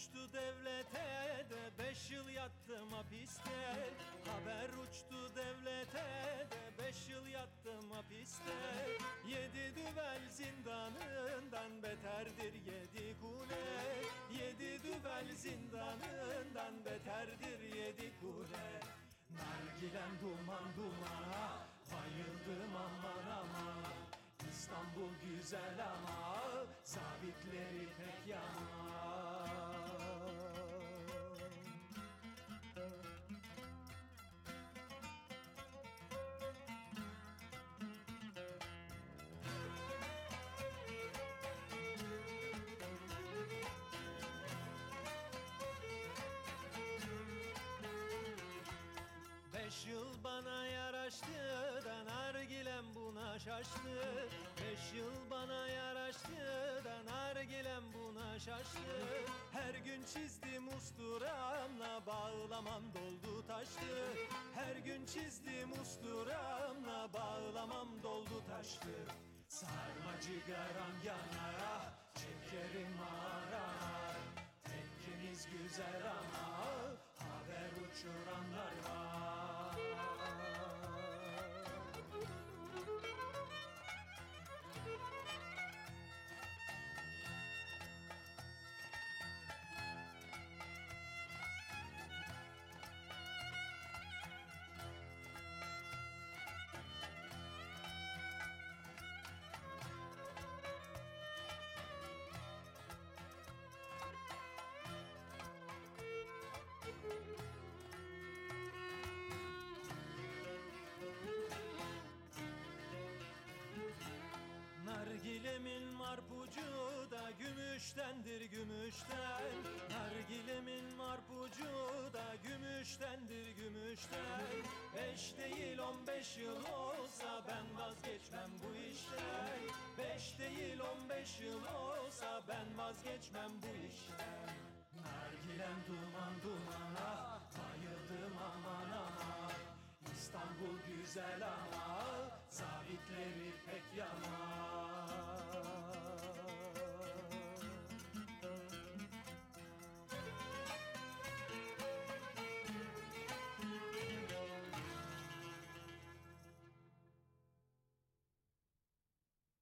Uçtu devlete de beş yıl yattım hapiste. Haber uçtu devlete de beş yıl yattım hapiste. Yedi düvel zindanından beterdir yedi kule. Yedi düvel zindanından beterdir yedi kule. Nargilem duman dumana bayıldım aman aman. İstanbul güzel ama sabitleri pek yaman Beş yıl bana yaraştı da nargilem buna şaştı. Beş yıl bana yaraştı da nargilem buna şaştı. Her gün çizdim usturamla bağlamam doldu taştı. Her gün çizdim usturamla bağlamam doldu taştı. Sarma cigaram yanar çekerim arar Tekkimiz güzel marpucu da gümüştendir gümüşten. Hergilemin marpucu da gümüştendir gümüşten. Beş değil on beş yıl olsa ben vazgeçmem bu işten. Beş değil on beş yıl olsa ben vazgeçmem bu işten. Hergilem duman duman ah bayıldım aman aman. İstanbul güzel ama Zabitleri pek yaman.